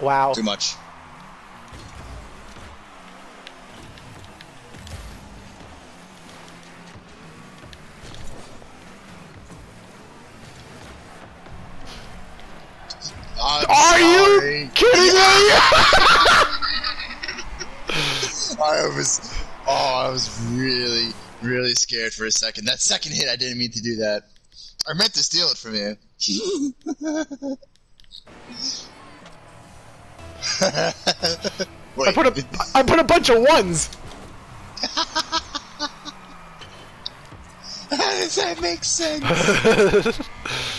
Wow. Too much. I'm Are you kidding me? I was, oh, I was really, really scared for a second. That second hit, I didn't mean to do that. I meant to steal it from you. Wait, I put a I put a bunch of ones. how does that make sense?